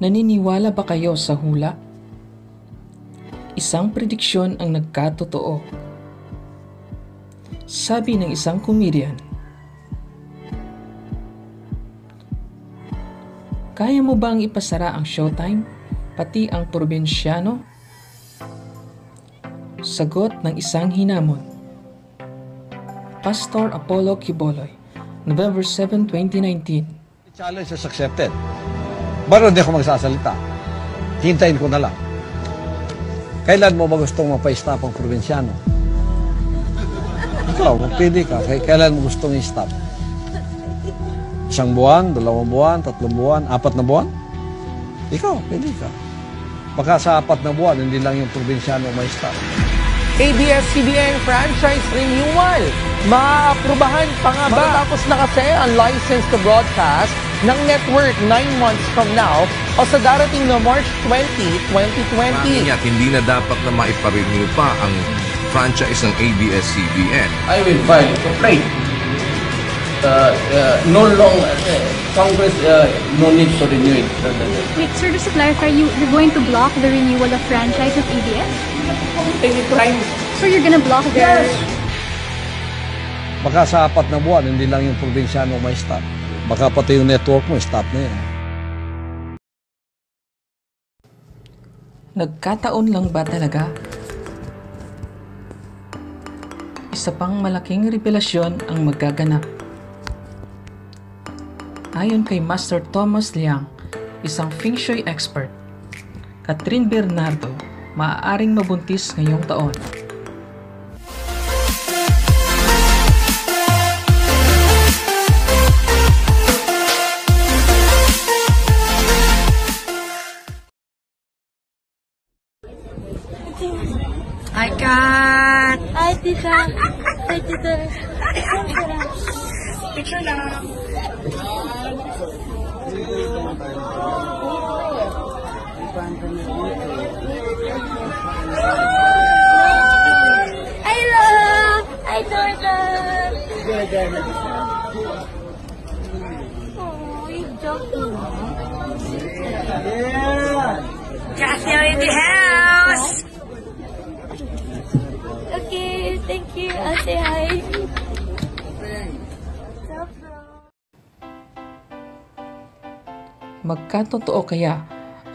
Naniniwala ba kayo sa hula? Isang prediksyon ang nagkatotoo. Sabi ng isang comedian, Kaya mo bang ipasara ang showtime, pati ang probinsyano? Sagot ng isang hinamon. Pastor Apollo Kiboloy, November 7, 2019 Challenge is accepted. Pero hindi ako magsasalita. Hintayin ko na lang. Kailan mo ba gustong mapa-stop ang probinsyano? Ikaw, magpili ka. Kailan mo gustong i-stop? Isang buwan, dalawang buwan, tatlong buwan, apat na buwan? Ikaw, pili ka. Baka sa apat na buwan, hindi lang yung probinsyano may stop. ABS-CBN franchise renewal. Maaprubahan pa nga ba? Tapos na kasi ang license to broadcast ng network 9 months from now o sa darating na March 20, 2020. At hindi na dapat na maiparenew pa ang franchise ng ABS-CBN. I will file a complaint. Uh, uh, no long, uh, Congress, uh, no need to renew it. Wait, sir, just to clarify, you, you're going to block the renewal of franchise of ABS? Any crime? So you're gonna block their... Baka sa apat na buwan, hindi lang yung probinsyano may stop. Baka pati yung network mo, stop na yan. Nagkataon lang ba talaga? Isa pang malaking revelasyon ang magaganap. Ayon kay Master Thomas Liang, isang feng shui expert, Catherine Bernardo maaaring mabuntis ngayong taon. I got. Hi, Tita. Hi, Tita. Picture lang. I love. I love. Oh, you joking. Yeah. Cassie, you have. Magkatotoo kaya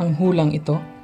ang hulang ito?